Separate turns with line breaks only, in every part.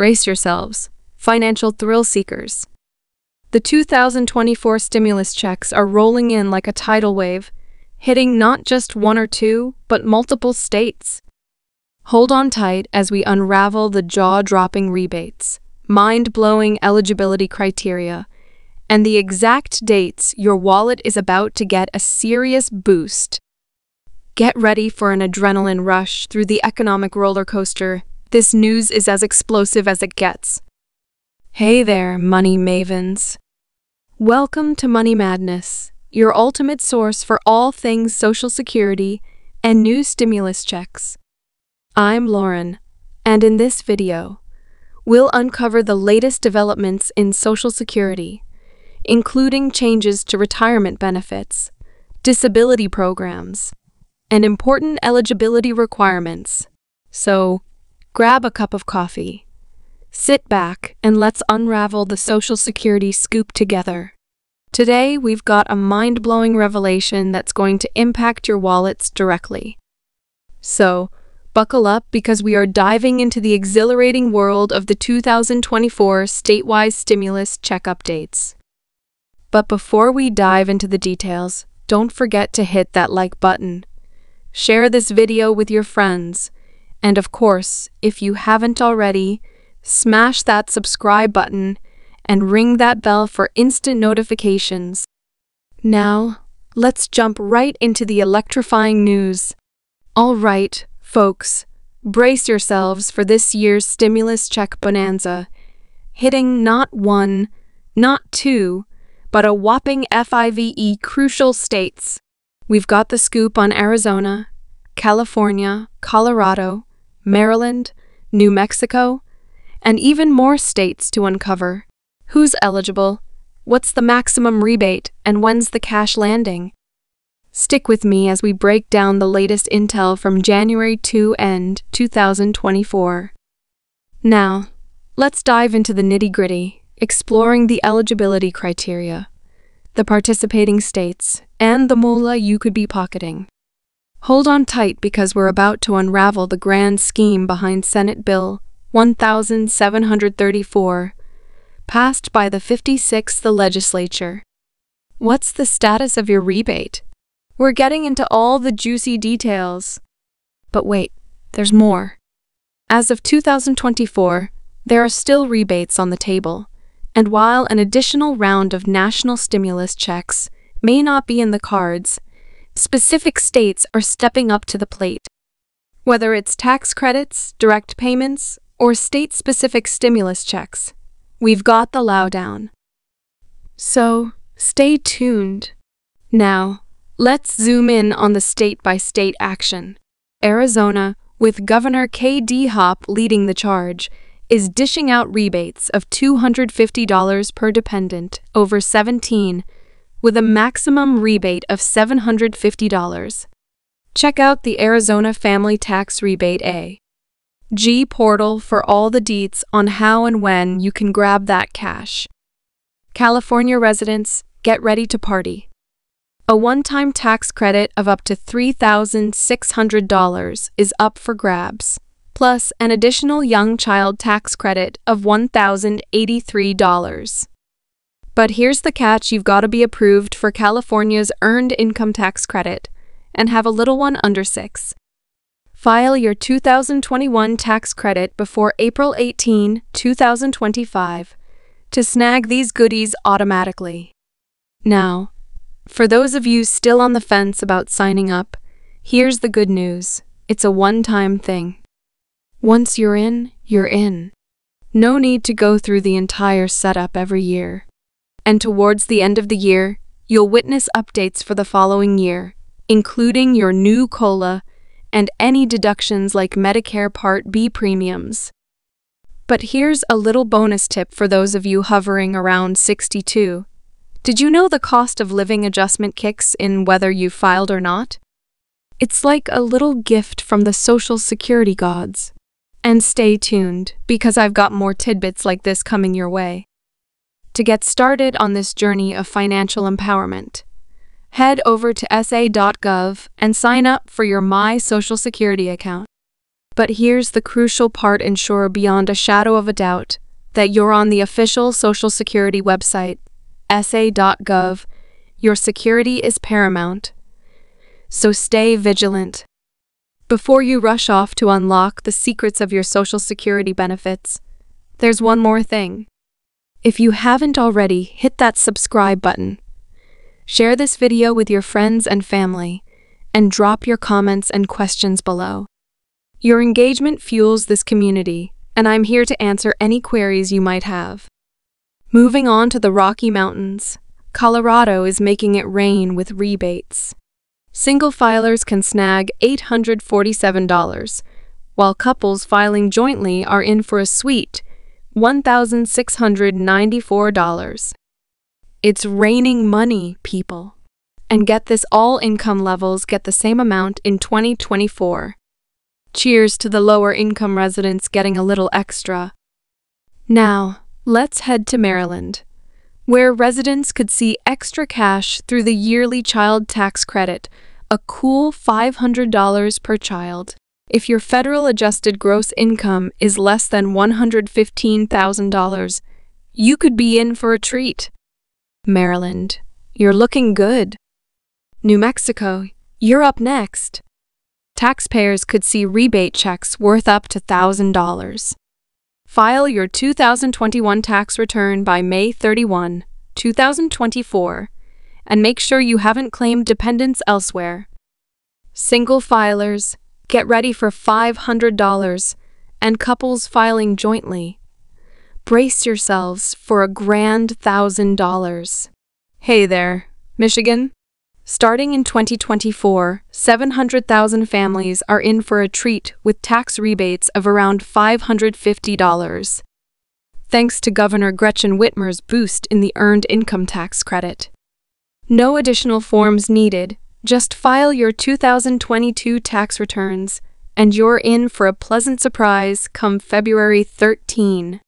Brace yourselves, financial thrill seekers. The 2024 stimulus checks are rolling in like a tidal wave, hitting not just one or two, but multiple states. Hold on tight as we unravel the jaw dropping rebates, mind blowing eligibility criteria, and the exact dates your wallet is about to get a serious boost. Get ready for an adrenaline rush through the economic roller coaster. This news is as explosive as it gets. Hey there, money mavens. Welcome to Money Madness, your ultimate source for all things Social Security and new stimulus checks. I'm Lauren, and in this video, we'll uncover the latest developments in Social Security, including changes to retirement benefits, disability programs, and important eligibility requirements. So, grab a cup of coffee, sit back, and let's unravel the Social Security scoop together. Today, we've got a mind blowing revelation that's going to impact your wallets directly. So, buckle up because we are diving into the exhilarating world of the 2024 statewide stimulus check updates. But before we dive into the details, don't forget to hit that like button Share this video with your friends. And of course, if you haven't already, smash that subscribe button and ring that bell for instant notifications. Now, let's jump right into the electrifying news. All right, folks, brace yourselves for this year's stimulus check bonanza, hitting not one, not two, but a whopping FIVE crucial states. We've got the scoop on Arizona, California, Colorado, Maryland, New Mexico, and even more states to uncover. Who's eligible? What's the maximum rebate? And when's the cash landing? Stick with me as we break down the latest intel from January to end 2024. Now, let's dive into the nitty gritty, exploring the eligibility criteria the participating states, and the moolah you could be pocketing. Hold on tight because we're about to unravel the grand scheme behind Senate Bill 1734, passed by the 56th legislature. What's the status of your rebate? We're getting into all the juicy details. But wait, there's more. As of 2024, there are still rebates on the table. And while an additional round of national stimulus checks may not be in the cards, specific states are stepping up to the plate. Whether it's tax credits, direct payments, or state specific stimulus checks, we've got the lowdown. So, stay tuned. Now, let's zoom in on the state by state action. Arizona, with Governor Katie Hobbs leading the charge, is dishing out rebates of $250 per dependent over 17 with a maximum rebate of $750. Check out the Arizona Family Tax Rebate A. G portal for all the deets on how and when you can grab that cash. California residents, get ready to party. A one time tax credit of up to $3,600 is up for grabs plus an additional young child tax credit of $1,083. But here's the catch you've got to be approved for California's Earned Income Tax Credit and have a little one under six. File your 2021 tax credit before April 18, 2025 to snag these goodies automatically. Now, for those of you still on the fence about signing up, here's the good news it's a one time thing. Once you're in, you're in. No need to go through the entire setup every year. And towards the end of the year, you'll witness updates for the following year, including your new COLA and any deductions like Medicare Part B premiums. But here's a little bonus tip for those of you hovering around 62. Did you know the cost of living adjustment kicks in whether you filed or not? It's like a little gift from the Social Security gods. And stay tuned, because I've got more tidbits like this coming your way. To get started on this journey of financial empowerment, head over to ssa.gov and sign up for your My Social Security account. But here's the crucial part ensure beyond a shadow of a doubt that you're on the official Social Security website, ssa.gov. Your security is paramount. So stay vigilant. Before you rush off to unlock the secrets of your Social Security benefits, there's one more thing. If you haven't already, hit that subscribe button. Share this video with your friends and family, and drop your comments and questions below. Your engagement fuels this community, and I'm here to answer any queries you might have. Moving on to the Rocky Mountains, Colorado is making it rain with rebates. Single filers can snag $847, while couples filing jointly are in for a sweet $1,694. It's raining money, people. And get this all income levels get the same amount in 2024. Cheers to the lower income residents getting a little extra. Now, let's head to Maryland, where residents could see extra cash through the yearly child tax credit, a cool $500 per child. If your federal adjusted gross income is less than $115,000, you could be in for a treat. Maryland, you're looking good. New Mexico, you're up next taxpayers could see rebate checks worth up to $1,000. File your 2021 tax return by May 31, 2024, and make sure you haven't claimed dependents elsewhere. Single filers, get ready for $500, and couples filing jointly. Brace yourselves for a grand $1,000. Hey there, Michigan. Starting in 2024, 700,000 families are in for a treat with tax rebates of around $550. Thanks to Governor Gretchen Whitmer's boost in the Earned Income Tax Credit. No additional forms needed, just file your 2022 tax returns, and you're in for a pleasant surprise come February 13.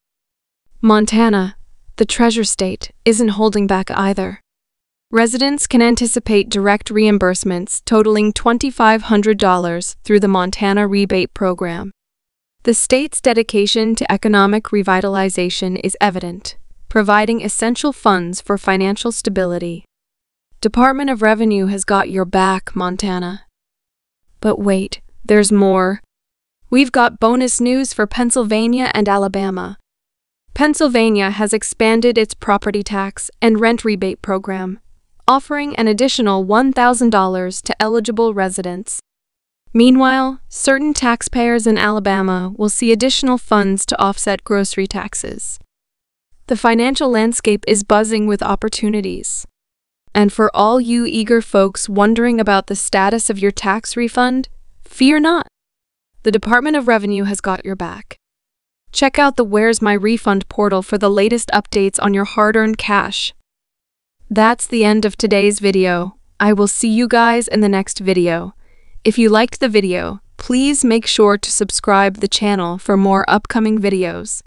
Montana, the treasure state, isn't holding back either. Residents can anticipate direct reimbursements totaling $2,500 through the Montana Rebate Program. The state's dedication to economic revitalization is evident, providing essential funds for financial stability. Department of Revenue has got your back, Montana. But wait, there's more. We've got bonus news for Pennsylvania and Alabama. Pennsylvania has expanded its property tax and rent rebate program offering an additional $1,000 to eligible residents. Meanwhile, certain taxpayers in Alabama will see additional funds to offset grocery taxes. The financial landscape is buzzing with opportunities. And for all you eager folks wondering about the status of your tax refund, fear not. The Department of Revenue has got your back. Check out the Where's My Refund portal for the latest updates on your hard earned cash. That's the end of today's video. I will see you guys in the next video. If you liked the video, please make sure to subscribe the channel for more upcoming videos.